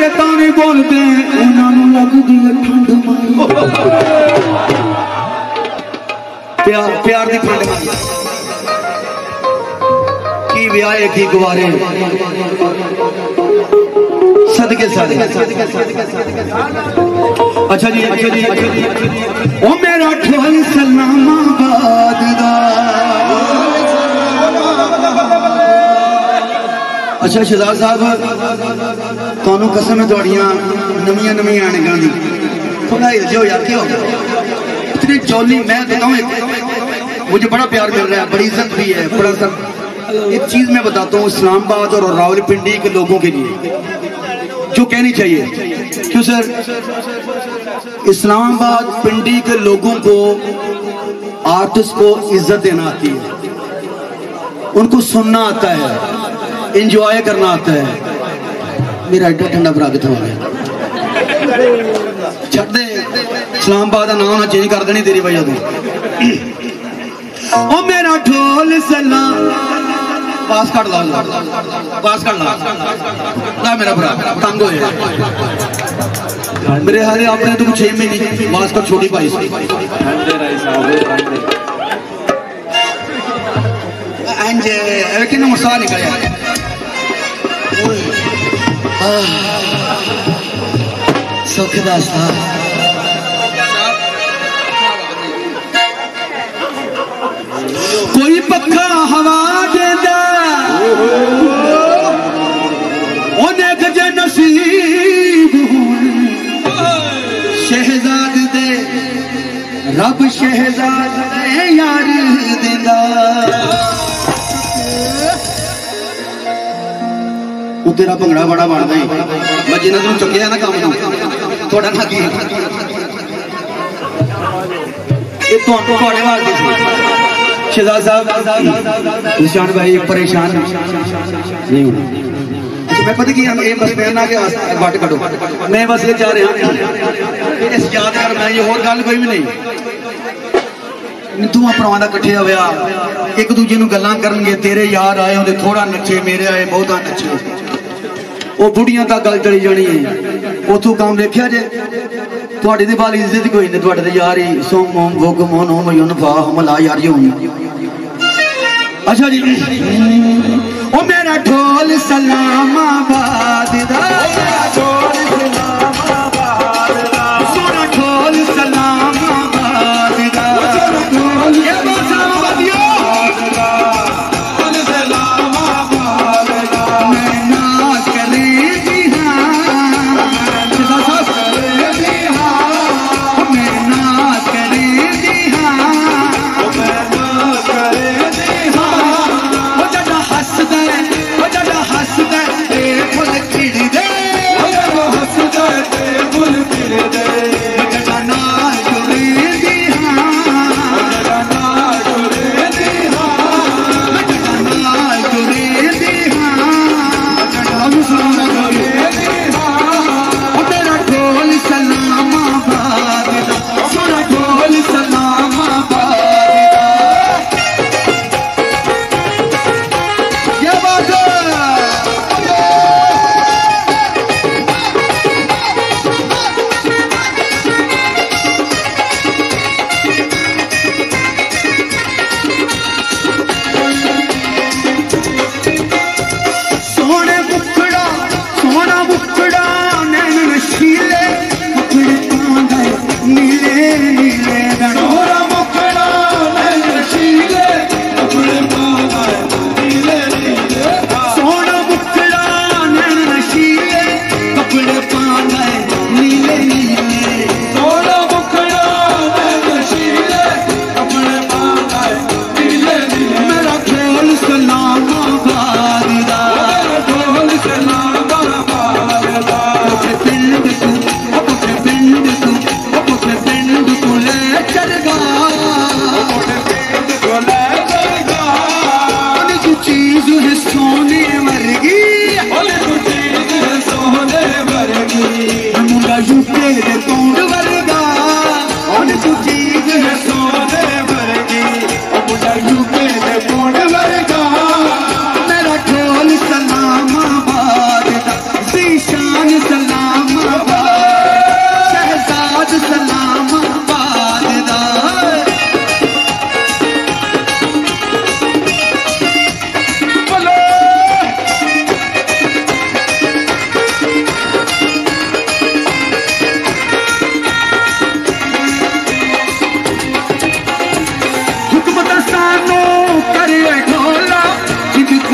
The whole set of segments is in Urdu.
میرے تانے بولتے ہیں۔ انہوں نے لگ دی ٹھنڈ ماری۔ پیار پیار دی ٹھنڈ ماری۔ کی بیائے کی گوارے صدقے سارے۔ اچھا جی اچھا جی اچھا جی۔ او میرا ٹھول سلام آباد دا۔ اچھا شہزاد صاحب تانوں قسم ہے تواڈیاں نمیاں نمیاں آنے دی۔ تھوڑا ہل جاؤ یار کیا ہو اتنی چولی، میں بتاؤں ایک، مجھے بڑا پیار مل رہا ہے، بڑی عزت بھی ہے، بڑا سب۔ ایک چیز میں بتاتا ہوں اسلام آباد اور راول پنڈی کے لوگوں کے لیے۔ جو کہنی چاہیے۔ کیوں سر؟ اسلام آباد پنڈی کے لوگوں کو آرٹسٹ کو عزت دینا آتی ہے۔ ان کو سننا آتا ہے، انجوائے کرنا آتا ہے۔ میرا ایڈا ٹھنڈا برا کتنا ہو گیا چھڑ دے اسلام آباد کا نام نہ چینج کر دینی تیری وجہ تو او میرا ڈھول سلام پاس کر لا پاس کر لا لا میرا برا تنگ ہوئے میرے حالے آپ نے تو کچھ چھ مہینے پاس کر چھوٹی پائی سی انجے لیکن مسا نکلے نکلیا سکھ داستا کوئی پکھا ہوا دیتا انہیں کجے نصیب ہون شہزاد دے رب شہزاد دے یار دینا وہ تیرا بھنگڑا بڑا بڑھ گئی میں جنہ تم چکیا نا کام نہ تھوڑا نہ کی یہ تو تھوڑے واسطے سی صاحب نشان بھائی پریشان نہیں میں پتہ کی ہم یہ بس میں نہ کہ بٹ کٹو میں بس یہ چاہ رہا ہوں اس یاد کر میں یہ اور گل کوئی بھی نہیں دوواں پراواں دا کٹھے ہویا ایک دوجے نو گلاں کرن گے تیرے یار آئے ہوندے تھوڑا نچے میرے آئے بہتا نچے وہ بڑھیاں تک گل چلی جانی ہے اتوں کام دیکھا جے تھوڑی دی بال عزت کوئی نہیں تھوڑے تے یار سوم موم بھوک مون ہوم یون فا ہم لا یاری ہوم اچھا جی او میرا ڈھول سلام آباد دا میرا ٹھول سلام آباد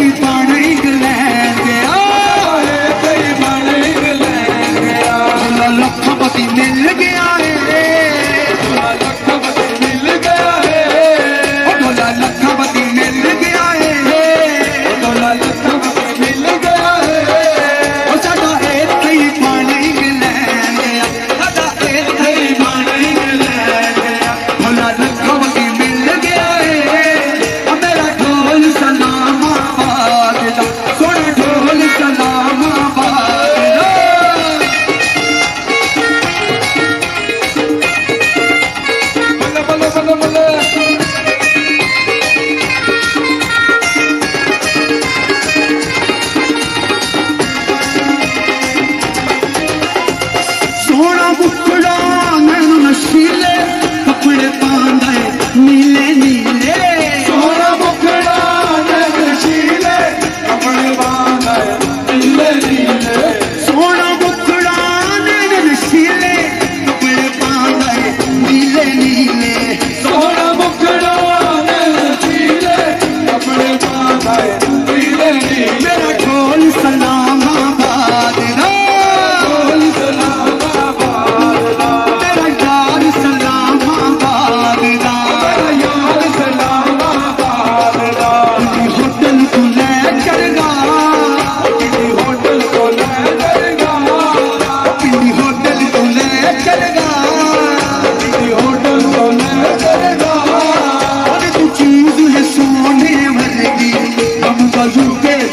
aí,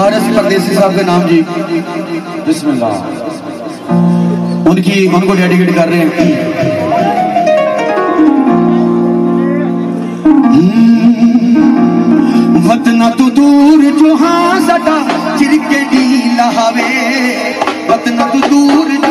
حارس پردیسی صاحب کے نام جی۔ بسم اللہ ان کی، ان کو ڈیڈیکیٹ کر رہے ہیں۔ وطنہ تو دور جہاں سٹا چرکے دی لہاوے وطنہ تو دور جہاں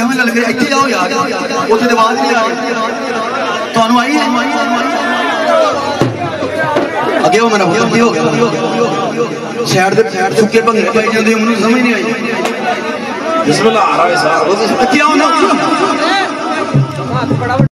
چیزیں میں لڑکے اتنے جاؤ یار اتنے تو بعد نہیں آئے تمہیں آئی ہے اگے وہ میرا بہت ہو گیا سیڈ دے سیڈ سکے بھنگے پائی جاندے انہوں سمجھ نہیں آئی بسم اللہ آ رہا ہے صاحب کیا ہونا